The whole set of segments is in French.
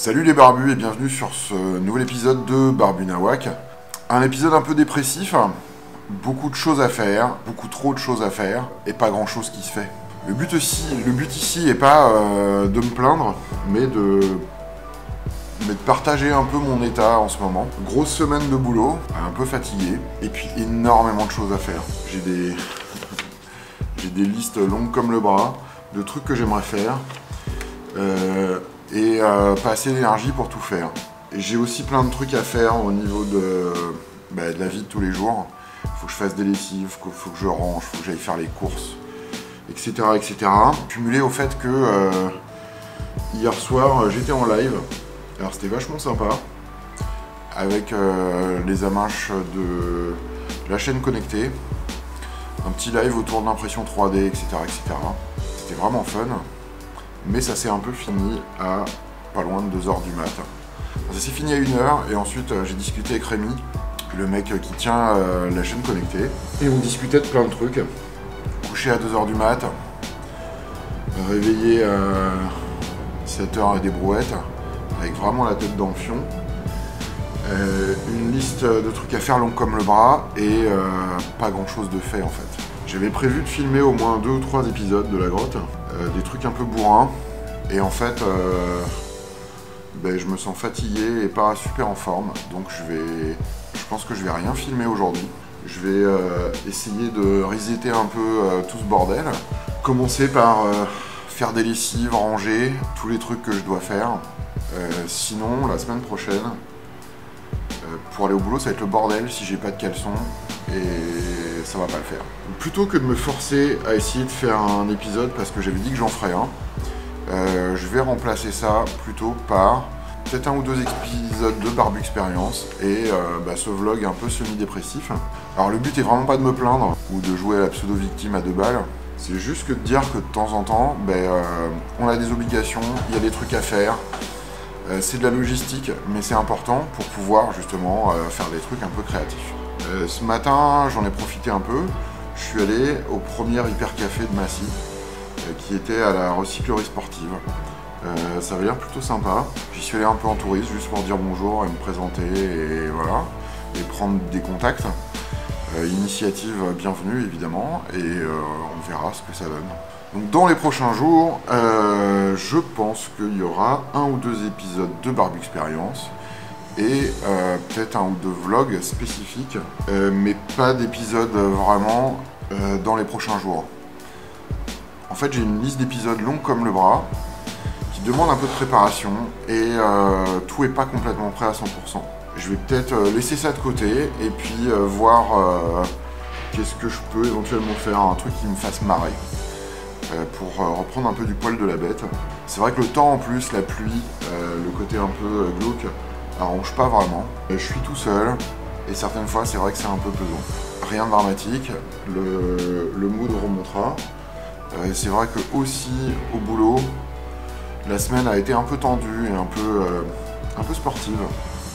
Salut les barbus et bienvenue sur ce nouvel épisode de Barbu Nawak. Un épisode un peu dépressif, beaucoup de choses à faire, beaucoup trop de choses à faire et pas grand chose qui se fait. Le but, aussi, le but ici est pas euh, de me plaindre, mais de, partager un peu mon état en ce moment. Grosse semaine de boulot, un peu fatigué, et puis énormément de choses à faire. J'ai des, j'ai des listes longues comme le bras de trucs que j'aimerais faire. Euh, et euh, pas assez d'énergie pour tout faire. J'ai aussi plein de trucs à faire au niveau de, bah, de la vie de tous les jours. Il faut que je fasse des lessives, faut que je range, faut que j'aille faire les courses, etc. etc. Cumulé au fait que euh, hier soir euh, j'étais en live, alors c'était vachement sympa, avec les amaches de la chaîne connectée, un petit live autour de l'impression 3D, etc. etc. C'était vraiment fun mais ça s'est un peu fini à pas loin de 2h du mat. Ça s'est fini à 1h et ensuite euh, j'ai discuté avec Rémi, le mec qui tient euh, la chaîne connectée, et on discutait de plein de trucs. Couché à 2h du mat, réveillé à 7h et des brouettes, avec vraiment la tête dans le fion. Euh, une liste de trucs à faire long comme le bras et pas grand chose de fait en fait. J'avais prévu de filmer au moins deux ou trois épisodes de la grotte, euh, des trucs un peu bourrins, et en fait, euh, ben, je me sens fatigué et pas super en forme, donc je vais, je pense que je vais rien filmer aujourd'hui. Je vais euh, essayer de resetter un peu tout ce bordel. Commencer par faire des lessives, ranger, tous les trucs que je dois faire. sinon, la semaine prochaine, pour aller au boulot, ça va être le bordel si j'ai pas de caleçon et ça va pas le faire. Plutôt que de me forcer à essayer de faire un épisode parce que j'avais dit que j'en ferais un, euh, je vais remplacer ça plutôt par peut-être un ou deux épisodes de Barbe Expérience et euh, bah, ce vlog un peu semi-dépressif. Alors le but est vraiment pas de me plaindre ou de jouer à la pseudo-victime à deux balles, c'est juste que de dire que de temps en temps, ben, euh, on a des obligations, il y a des trucs à faire, c'est de la logistique, mais c'est important pour pouvoir justement faire des trucs un peu créatifs. Euh, ce matin, j'en ai profité un peu. Je suis allé au premier hyper café de Massy, euh, qui était à la recyclerie sportive. Euh, ça avait l'air plutôt sympa. J'y suis allé un peu en touriste, juste pour dire bonjour et me présenter et voilà, et prendre des contacts. initiative bienvenue évidemment, et on verra ce que ça donne. Dans les prochains jours, je pense qu'il y aura un ou deux épisodes de Barbe Experience et euh, peut-être un ou deux vlogs spécifiques, euh, mais pas d'épisodes vraiment euh, dans les prochains jours. En fait, j'ai une liste d'épisodes longs comme le bras, qui demande un peu de préparation, et tout est pas complètement prêt à 100%. Je vais peut-être laisser ça de côté, et puis voir qu'est-ce que je peux éventuellement faire, un truc qui me fasse marrer pour reprendre un peu du poil de la bête. C'est vrai que le temps en plus, la pluie, le côté un peu glauque, arrange pas vraiment. Je suis tout seul et certaines fois c'est vrai que c'est un peu pesant. Rien de dramatique, le, mood remontera. Euh, c'est vrai que aussi au boulot, la semaine a été un peu tendue et un peu, euh, sportive.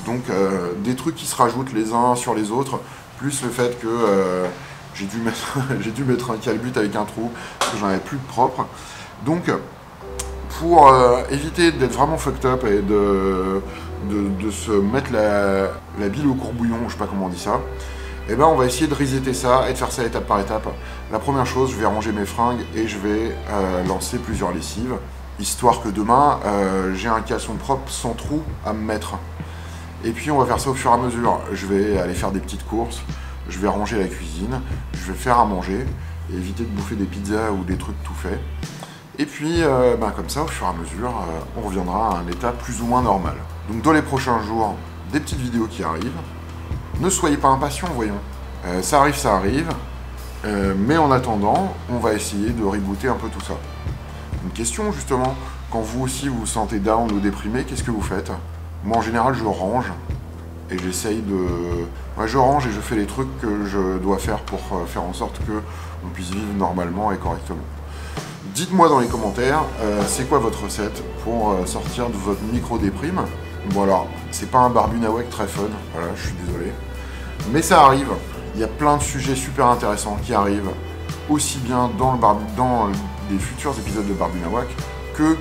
Donc euh, des trucs qui se rajoutent les uns sur les autres, plus le fait que j'ai dû, mettre, dû mettre un calbut avec un trou, parce que j'en avais plus de propre. Donc pour éviter d'être vraiment fucked up et de, se mettre la, bile au courbouillon, je sais pas comment on dit ça, eh ben on va essayer de resetter ça et de faire ça étape par étape. La première chose, je vais ranger mes fringues et je vais euh, lancer plusieurs lessives, histoire que demain, euh, j'ai un caleçon propre sans trou à me mettre. Et puis on va faire ça au fur et à mesure. Je vais aller faire des petites courses, je vais ranger la cuisine, je vais faire à manger, éviter de bouffer des pizzas ou des trucs tout faits. Et puis, euh, ben, comme ça, au fur et à mesure, on reviendra à un état plus ou moins normal. Donc dans les prochains jours, des petites vidéos qui arrivent. Ne soyez pas impatients, voyons. Euh, ça arrive, ça arrive. Euh, mais en attendant, on va essayer de rebooter un peu tout ça. Une question justement, quand vous aussi vous sentez down ou déprimé, qu'est-ce que vous faites? Moi en général je range et j'essaye de... Moi je range et je fais les trucs que je dois faire pour euh, faire en sorte que on puisse vivre normalement et correctement. Dites-moi dans les commentaires, c'est quoi votre recette pour sortir de votre micro-déprime? Bon alors, c'est pas un barbu nawak très fun, voilà, je suis désolé. Mais ça arrive, il y a plein de sujets super intéressants qui arrivent, aussi bien dans, le les futurs épisodes de Barbu Nawak que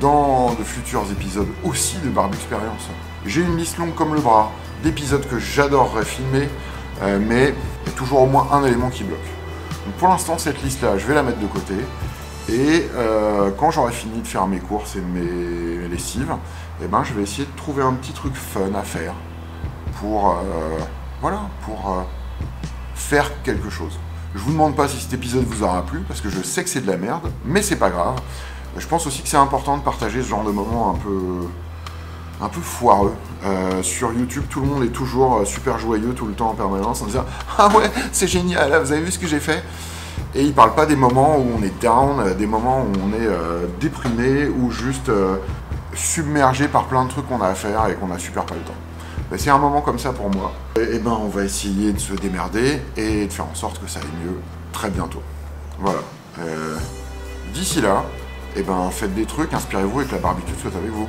dans de futurs épisodes aussi de Barbe Experience. J'ai une liste longue comme le bras d'épisodes que j'adorerais filmer, euh, mais il y a toujours au moins un élément qui bloque. Donc pour l'instant, cette liste-là, je vais la mettre de côté. Et euh, quand j'aurai fini de faire mes courses et mes lessives, eh ben, je vais essayer de trouver un petit truc fun à faire pour, euh, voilà, pour faire quelque chose. Je vous demande pas si cet épisode vous aura plu, parce que je sais que c'est de la merde, mais c'est pas grave. Je pense aussi que c'est important de partager ce genre de moments un peu, un peu foireux. Euh, sur YouTube, tout le monde est toujours euh, super joyeux tout le temps en permanence en disant Ah ouais, c'est génial, vous avez vu ce que j'ai fait? Et ils parlent pas des moments où on est down, euh, des moments où on est déprimé ou juste submergé par plein de trucs qu'on a à faire et qu'on a super pas le temps. Ben, c'est un moment comme ça pour moi. Et, et, ben on va essayer de se démerder et de faire en sorte que ça aille mieux très bientôt. Voilà. D'ici là, et ben faites des trucs, inspirez-vous et que la barbitude soit avec vous.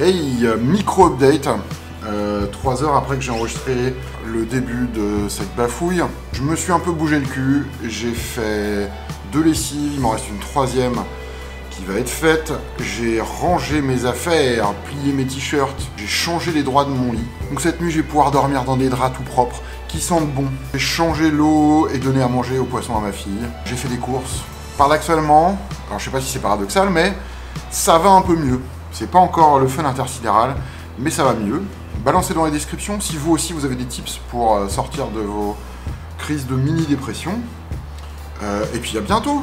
Hey, micro-update. Euh, trois heures après que j'ai enregistré le début de cette bafouille, je me suis un peu bougé le cul. J'ai fait deux lessives, il m'en reste une troisième qui va être faite. J'ai rangé mes affaires, plié mes t-shirts, j'ai changé les draps de mon lit. Donc cette nuit, je vais pouvoir dormir dans des draps tout propres, qui sentent bon. J'ai changé l'eau et donné à manger aux poissons à ma fille. J'ai fait des courses. Paradoxalement, alors je sais pas si c'est paradoxal, mais ça va un peu mieux. C'est pas encore le fun intersidéral, mais ça va mieux. Balancez dans les descriptions si vous aussi vous avez des tips pour euh, sortir de vos crises de mini-dépression. Euh, et puis à bientôt